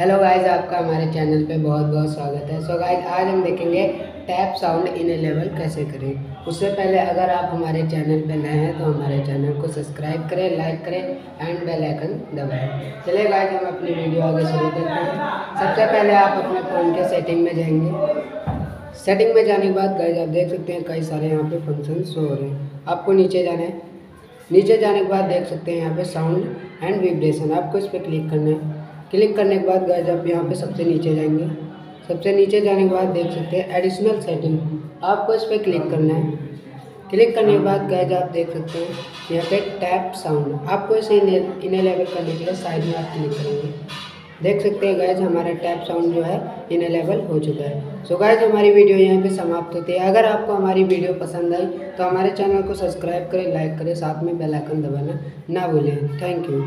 Hello guys आपका हमारे channel पे बहुत बहुत स्वागत है। सो so गाइस आज हम देखेंगे tap sound in a level कैसे करें। उससे पहले अगर आप हमारे चैनल पे नए हैं तो हमारे चैनल को सब्सक्राइब करें लाइक करें एंड बेल आइकन दबाएँ। चलिए गाइस हम अपनी वीडियो आगे शुरू करते हैं। सबसे पहले आप अपने फ़ोन के सेटिंग में जाएँगे। सेटिंग में जाने के बाद गाइज़ आप देख सकते हैं कई सारे यहाँ पर फ़ंक्शन शो हो रहे हैं। आपको नीचे जाना है। नीचे जाने के बाद देख सकते हैं यहाँ पर साउंड एंड विब्रेशन आपको इस पर क्लिक करना है। क्लिक करने के बाद गाइज़ आप यहाँ पे सबसे नीचे जाएँगे। सबसे नीचे जाने के बाद देख सकते हैं एडिशनल सेटिंग आपको इस पर क्लिक करना है। क्लिक करने के बाद गैज आप देख सकते हैं यहाँ पे टैप साउंड आपको इसे इन्हें लेवल करने के लिए साइड में आप क्लिक करेंगे। देख सकते हैं गैज हमारा टैप साउंड जो है इन लेवल हो चुका है। सो गैज हमारी वीडियो यहाँ पे समाप्त होती है। अगर आपको हमारी वीडियो पसंद आई तो हमारे चैनल को सब्सक्राइब करें लाइक करें, साथ में बेल आइकन दबाना ना भूलें। Thank you